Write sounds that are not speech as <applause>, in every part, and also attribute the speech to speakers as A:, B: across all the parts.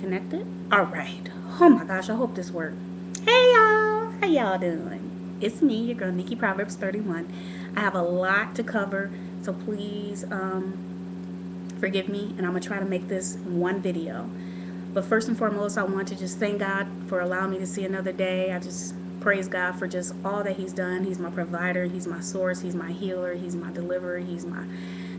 A: connected? All right. Oh my gosh, I hope this works. Hey y'all, how y'all doing? It's me, your girl Nikki Proverbs 31. I have a lot to cover, so please um, forgive me, and I'm gonna try to make this one video. But first and foremost, I want to just thank God for allowing me to see another day. I just praise God for just all that He's done. He's my provider, He's my source, He's my healer, He's my deliverer, He's my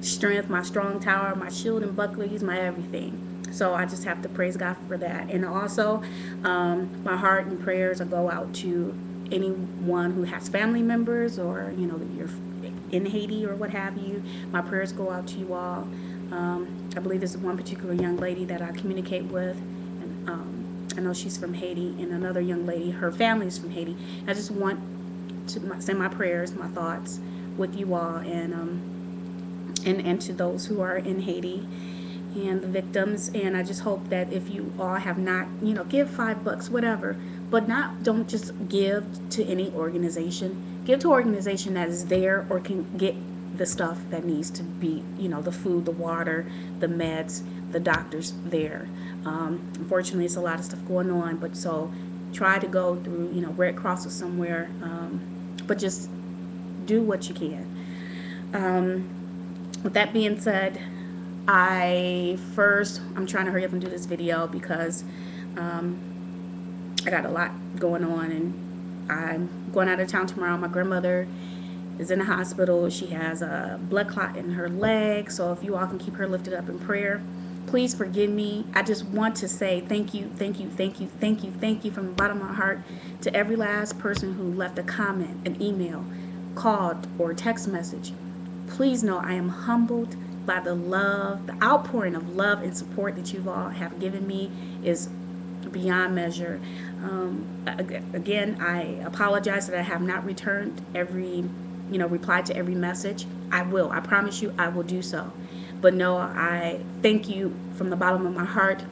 A: strength, my strong tower, my shield and buckler, He's my everything. So I just have to praise God for that. And also, um, my heart and prayers go out to anyone who has family members or, you know, you're in Haiti or what have you. My prayers go out to you all. Um, I believe there's one particular young lady that I communicate with. And, um, I know she's from Haiti, and another young lady, her family is from Haiti. I just want to send my prayers, my thoughts with you all, and um, and and to those who are in Haiti and the victims and i just hope that if you all have not you know give five bucks whatever but not don't just give to any organization. Give to an organization that is there or can get the stuff that needs to be you know the food the water the meds the doctors there. Um, unfortunately it's a lot of stuff going on but so try to go through you know red cross or somewhere um, but just do what you can. Um, with that being said I first, I'm trying to hurry up and do this video because um, I got a lot going on and I'm going out of town tomorrow. My grandmother is in the hospital. She has a blood clot in her leg. So if you all can keep her lifted up in prayer, please forgive me. I just want to say thank you, thank you, thank you, thank you, thank you from the bottom of my heart to every last person who left a comment, an email, called, or text message. Please know I am humbled by the love, the outpouring of love and support that you all have given me is beyond measure. Um, again, I apologize that I have not returned every, you know, replied to every message. I will. I promise you, I will do so. But no, I thank you from the bottom of my heart.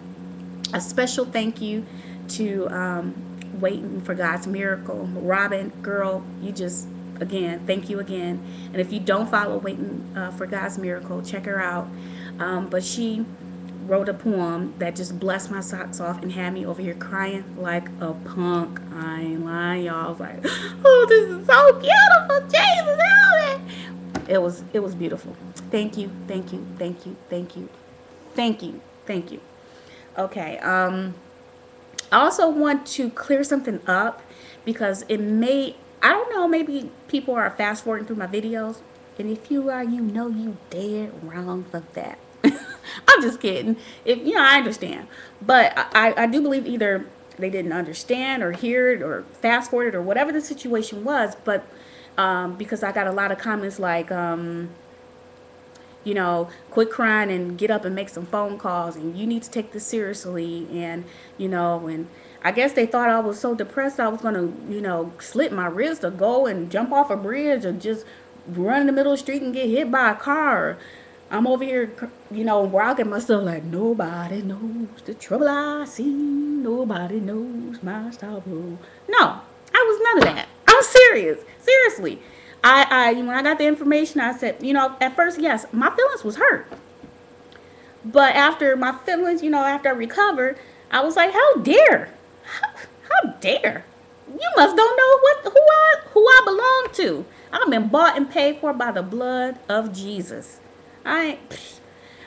A: A special thank you to um, Waiting for God's Miracle. Robin, girl, you just again, thank you again. And if you don't follow Waiting uh, for God's Miracle, check her out. Um, but she wrote a poem that just blessed my socks off and had me over here crying like a punk. I ain't lying, y'all. I was like, <gasps> oh, this is so beautiful. Jesus, help me. It was, it was beautiful. Thank you, thank you, thank you, thank you, thank you, thank you. Okay. Um, I also want to clear something up because it may I don't know, maybe people are fast forwarding through my videos. And if you are, you know you dead wrong for that. <laughs> I'm just kidding. If you know, I understand. But I, I do believe either they didn't understand or hear it or fast forwarded or whatever the situation was. But um, because I got a lot of comments like, um, you know, quit crying and get up and make some phone calls and you need to take this seriously and, you know, and I guess they thought I was so depressed I was going to, you know, slit my wrist or go and jump off a bridge or just run in the middle of the street and get hit by a car. I'm over here, you know, rocking myself like nobody knows the trouble I see. Nobody knows my sorrow. No, I was none of that. I'm serious. Seriously. I, I, when I got the information, I said, you know, at first, yes, my feelings was hurt. But after my feelings, you know, after I recovered, I was like, how dare how, dare? You must don't know what who I who I belong to. I've been bought and paid for by the blood of Jesus. I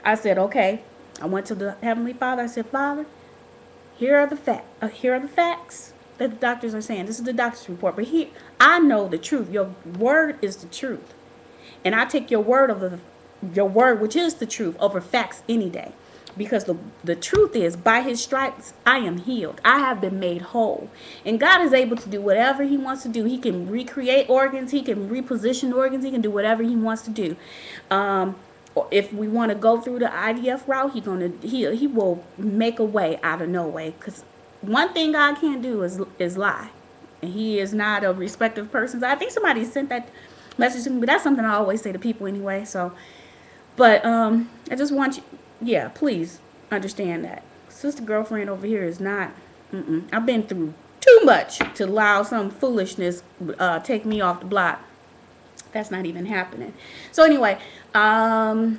A: I said, okay. I went to the Heavenly Father. I said, Father, here are the fact. Uh, here are the facts that the doctors are saying. This is the doctor's report. But here, I know the truth. Your word is the truth, and I take your word over the, your word, which is the truth, over facts any day because the, the truth is by his stripes i am healed. I have been made whole. And god is able to do whatever he wants to do. He can recreate organs. He can reposition organs. He can do whatever he wants to do. Um, if we want to go through the ivf route he's gonna he, he will make a way out of no way. Because one thing god can't do is is lie. And he is not a respective person. I think somebody sent that message to me but that's something i always say to people anyway so. But um i just want you yeah, please understand that. Sister girlfriend over here is not. Mm-mm. I've been through too much to allow some foolishness uh, take me off the block. That's not even happening. So anyway, um,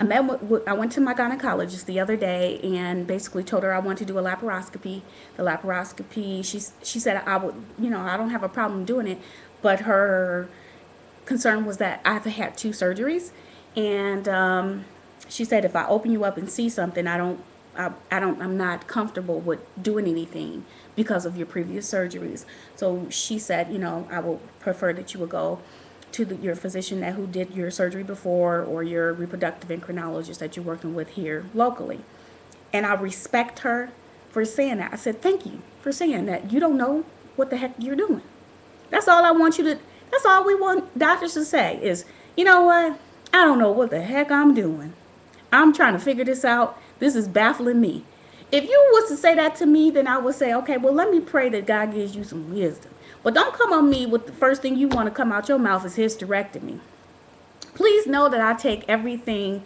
A: I met with, I went to my gynecologist the other day and basically told her I want to do a laparoscopy. The laparoscopy, she's, she said I would, you know, I don't have a problem doing it, but her concern was that I've had two surgeries, and um, she said if I open you up and see something, I don't, I, I don't, I'm not comfortable with doing anything because of your previous surgeries. So she said, you know, I would prefer that you would go to the, your physician that who did your surgery before, or your reproductive endocrinologist that you're working with here locally. And I respect her for saying that. I said, thank you for saying that. You don't know what the heck you're doing. That's all I want you to, that's all we want doctors to say is, you know what? I don't know what the heck I'm doing. I'm trying to figure this out. This is baffling me. If you was to say that to me, then I would say, okay, well, let me pray that God gives you some wisdom. But don't come on me with the first thing you want to come out your mouth is hysterectomy. Please know that I take everything,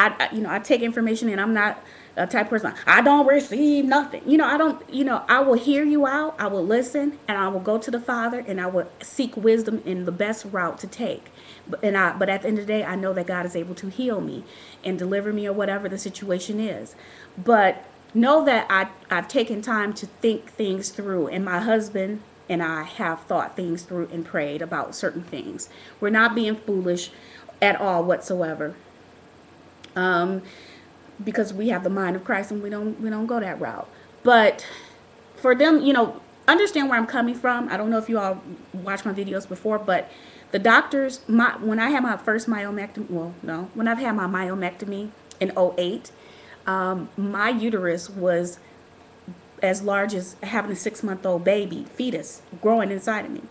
A: I, you know, I take information and I'm not a type person. I don't receive nothing. You know, I don't. You know, I will hear you out. I will listen, and I will go to the Father, and I will seek wisdom in the best route to take. But and I, but at the end of the day, I know that God is able to heal me and deliver me or whatever the situation is. But know that I I've taken time to think things through, and my husband and I have thought things through and prayed about certain things. We're not being foolish at all whatsoever. Um, because we have the mind of Christ and we don't we don't go that route. But for them, you know, understand where I'm coming from. I don't know if you all watched my videos before, but the doctors, my when I had my first myomectomy, well, no, when I've had my myomectomy in 08, um, my uterus was as large as having a six month old baby fetus growing inside of me.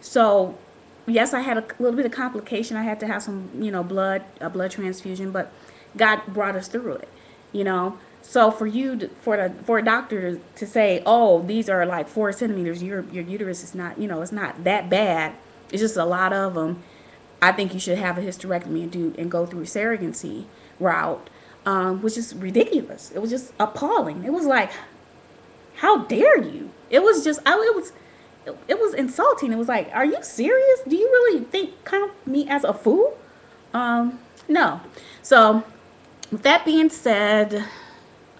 A: So yes, I had a little bit of complication. I had to have some, you know, blood, a blood transfusion, but God brought us through it, you know. So for you, to, for the for a doctor to, say, oh, these are like four centimeters, your your uterus is not, you know, it's not that bad. It's just a lot of them. I think you should have a hysterectomy and do and go through surrogacy route, um, which is ridiculous. It was just appalling. It was like, how dare you? It was just, I it was. It, it was insulting. It was like, are you serious? Do you really think count me as a fool? Um, no. So that being said,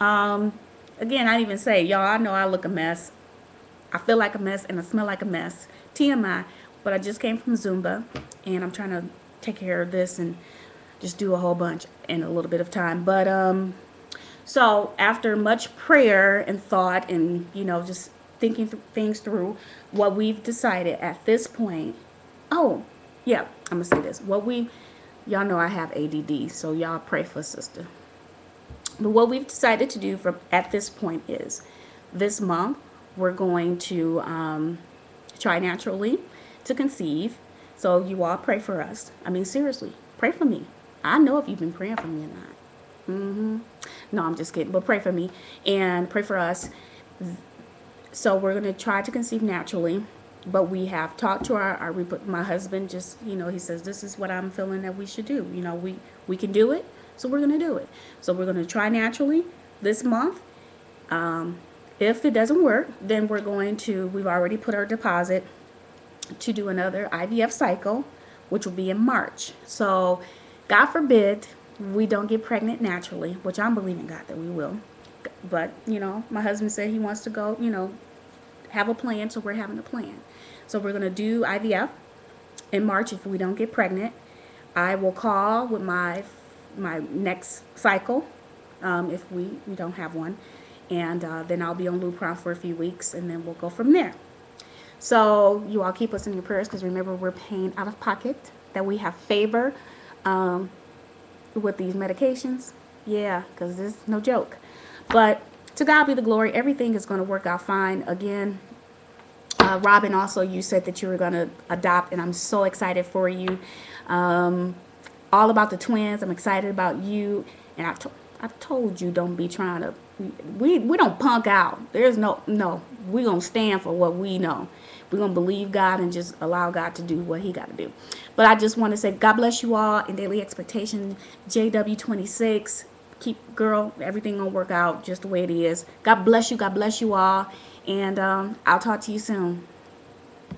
A: um, again, I even say, y'all, I know I look a mess. I feel like a mess and I smell like a mess. TMI. But I just came from Zumba and I'm trying to take care of this and just do a whole bunch in a little bit of time. But um, so after much prayer and thought and you know just thinking th- things through, what we've decided at this point. Oh, yeah, I'm gonna say this. What we Y'all know I have ADD, so y'all pray for sister. But what we've decided to do from at this point is this month we're going to um, try naturally to conceive. So you all pray for us. I mean, seriously, pray for me. I know if you've been praying for me or not. Mm-hmm. No, I'm just kidding. But pray for me and pray for us. So we're going to try to conceive naturally but we have talked to our, our my husband just you know he says this is what i'm feeling that we should do. You know we we can do it so we're going to do it. So we're going to try naturally this month. Um, if it doesn't work then we're going to we've already put our deposit to do another ivf cycle which will be in march. So god forbid we don't get pregnant naturally which i'm believing god that we will. But you know my husband said he wants to go you know have a plan so we're having a plan so we're going to do IVF in March if we don't get pregnant. I will call with my my next cycle um, if we, we don't have one. And uh, then I'll be on Lupron for a few weeks and then we'll go from there. So you all keep us in your prayers because remember we're paying out of pocket, that we have favor um, with these medications. Yeah, because this is no joke. But to God be the glory. Everything is going to work out fine. Again, uh, Robin, also, you said that you were going to adopt, and I'm so excited for you. Um, all about the twins. I'm excited about you. And I've, to I've told you don't be trying to, we, we don't punk out. There's no, no, we're going to stand for what we know. We're going to believe God and just allow God to do what he got to do. But I just want to say God bless you all in daily expectation. JW26, keep, girl, everything to work out just the way it is. God bless you. God bless you all. And um, I'll talk to you soon.